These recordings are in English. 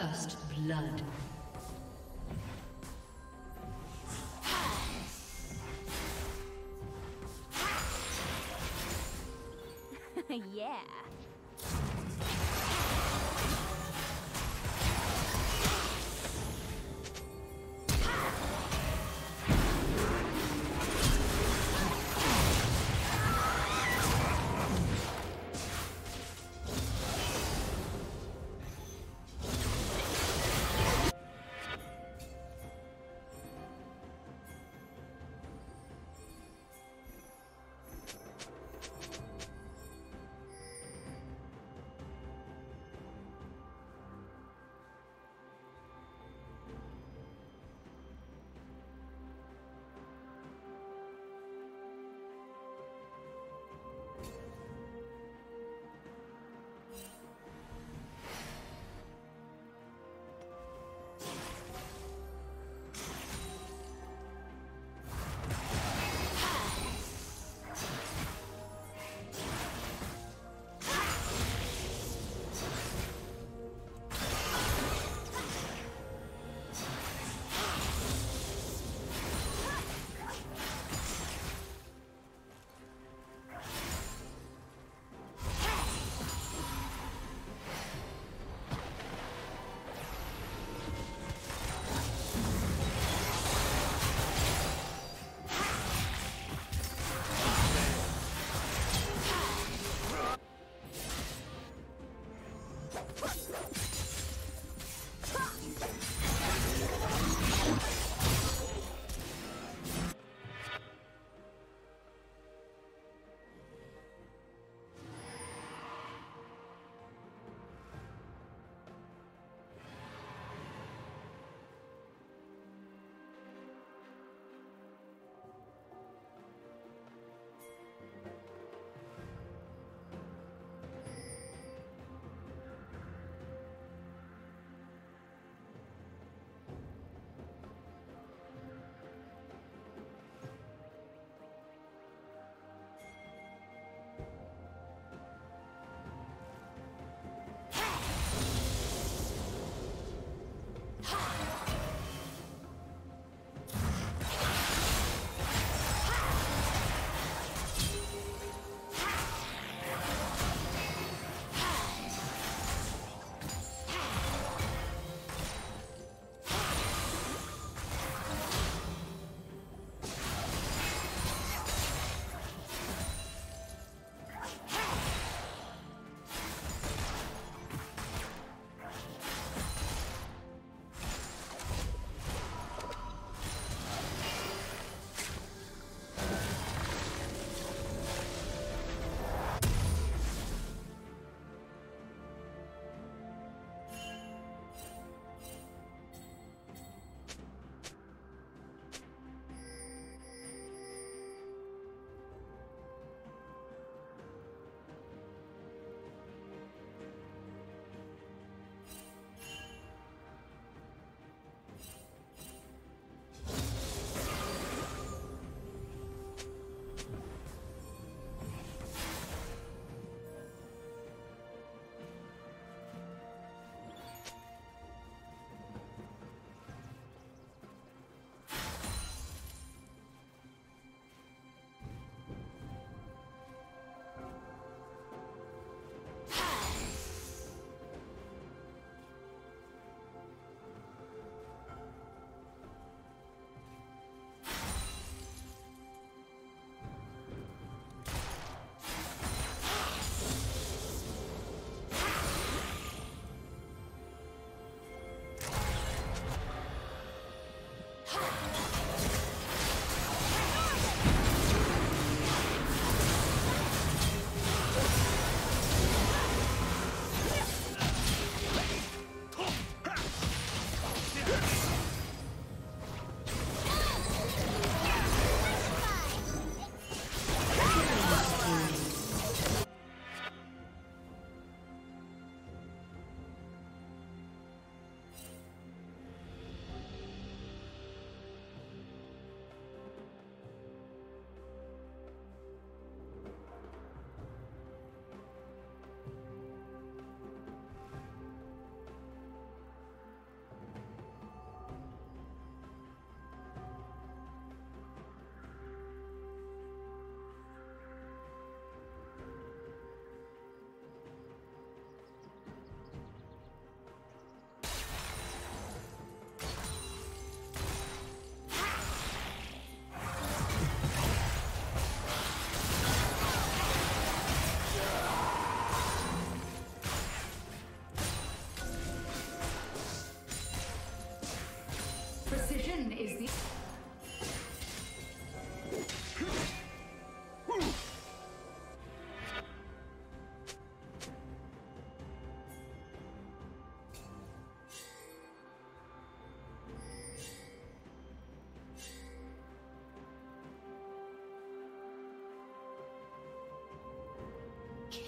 First blood.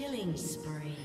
Killing spree.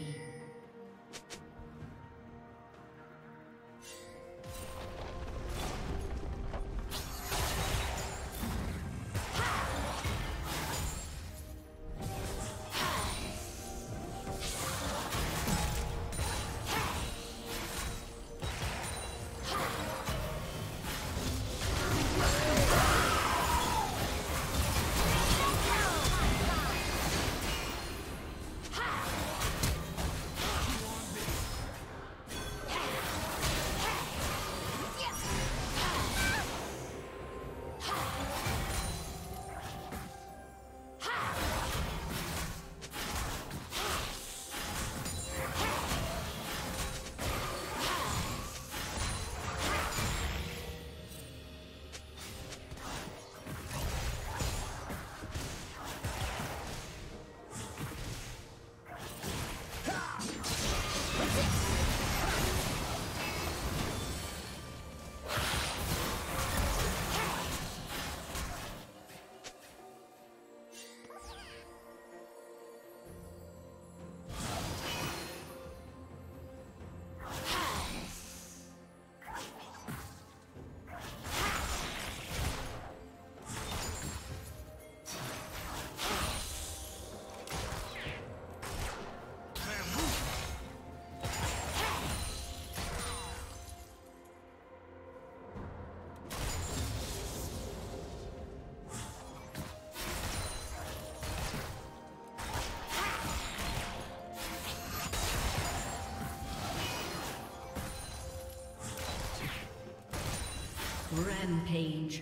Rampage.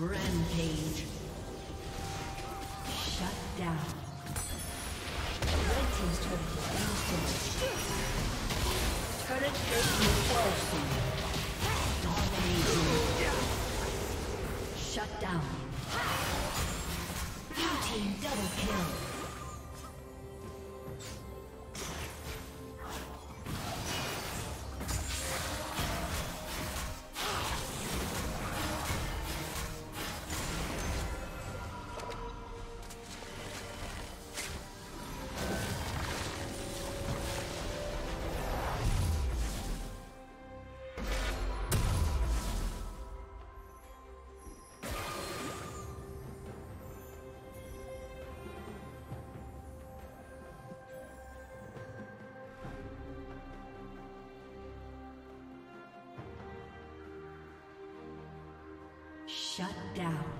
Rampage. Shut down. Red team's turret has been destroyed. Turret fall soon. Dominating. Shut down. Blue team double kill. Shut down.